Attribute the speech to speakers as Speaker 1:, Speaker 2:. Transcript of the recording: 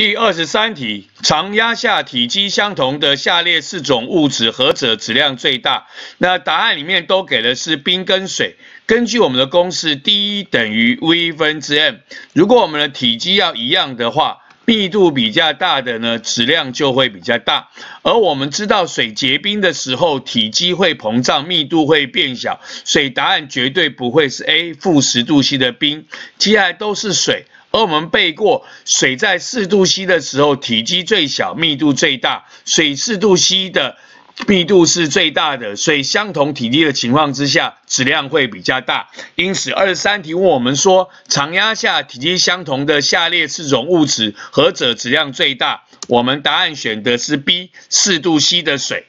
Speaker 1: 第二十三题，常压下体积相同的下列四种物质，何者质量最大？那答案里面都给的是冰跟水。根据我们的公式，d 等于 v 分之 m。如果我们的体积要一样的话，密度比较大的呢，质量就会比较大。而我们知道水结冰的时候，体积会膨胀，密度会变小，所以答案绝对不会是 A 负十度 C 的冰。接下来都是水。而我们背过，水在四度 C 的时候，体积最小，密度最大。水四度 C 的密度是最大的，水相同体积的情况之下，质量会比较大。因此，二十三题问我们说，常压下体积相同的下列四种物质，何者质量最大？我们答案选的是 B，四度 C 的水。